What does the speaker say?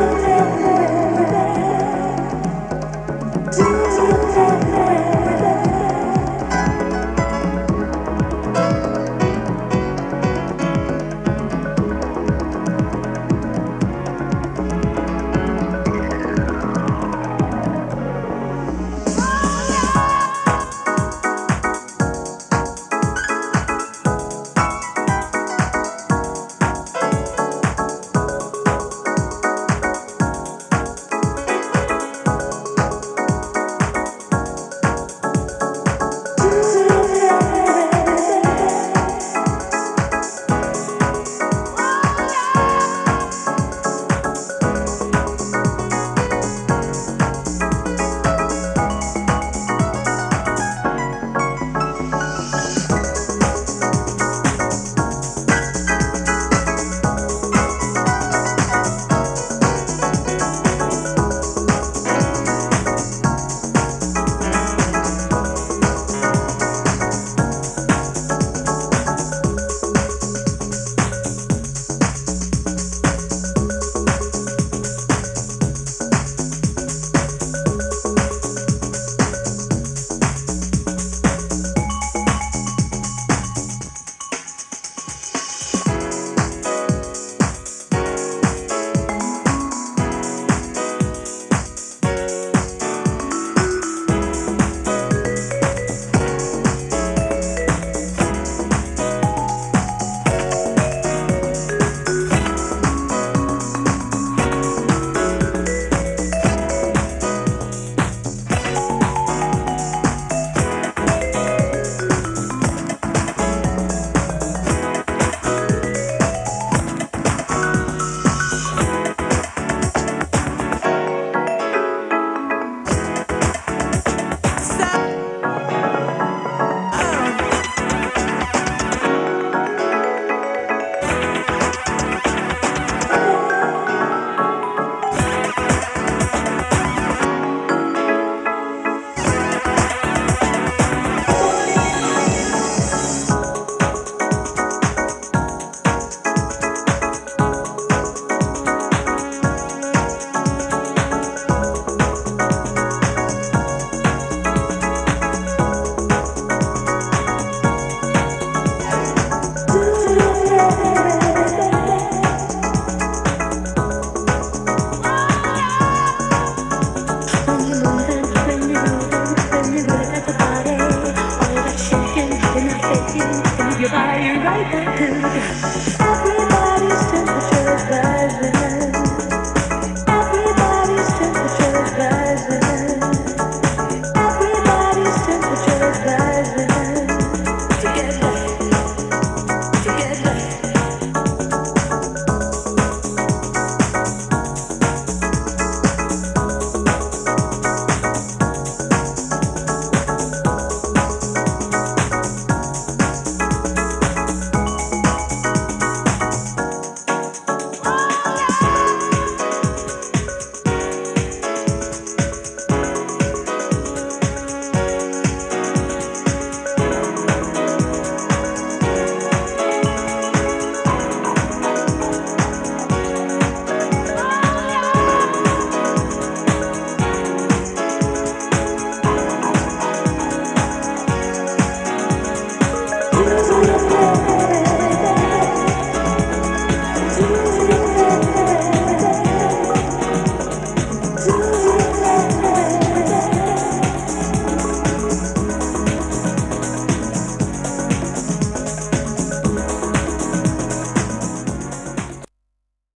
meu Deus.